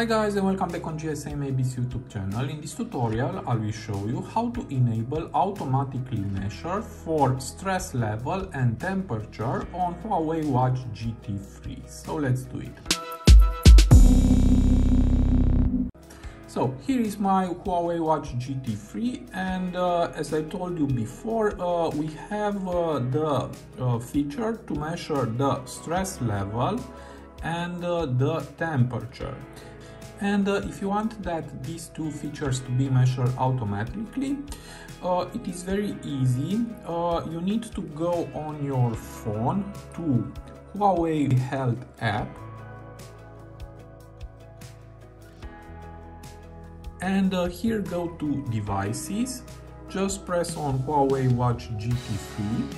Hi guys and welcome back on GSM ABC YouTube channel. In this tutorial I will show you how to enable automatically measure for stress level and temperature on Huawei Watch GT3. So let's do it. So here is my Huawei Watch GT3 and uh, as I told you before uh, we have uh, the uh, feature to measure the stress level and uh, the temperature and uh, if you want that these two features to be measured automatically uh, it is very easy. Uh, you need to go on your phone to Huawei Health app. And uh, here go to devices. Just press on Huawei Watch GT3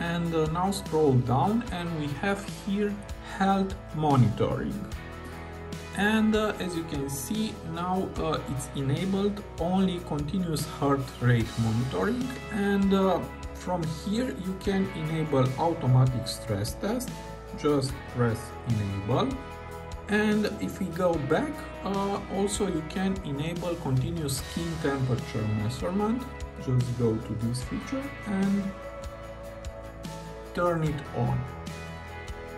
and uh, now scroll down and we have here health monitoring and uh, as you can see now uh, it's enabled only continuous heart rate monitoring. And uh, from here you can enable automatic stress test. Just press enable. And if we go back uh, also you can enable continuous skin temperature measurement. Just go to this feature and turn it on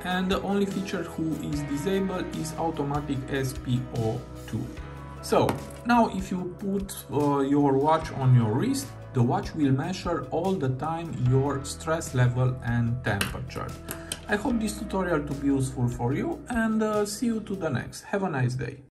and the only feature who is disabled is automatic SPO2. So now if you put uh, your watch on your wrist, the watch will measure all the time your stress level and temperature. I hope this tutorial to be useful for you and uh, see you to the next. Have a nice day.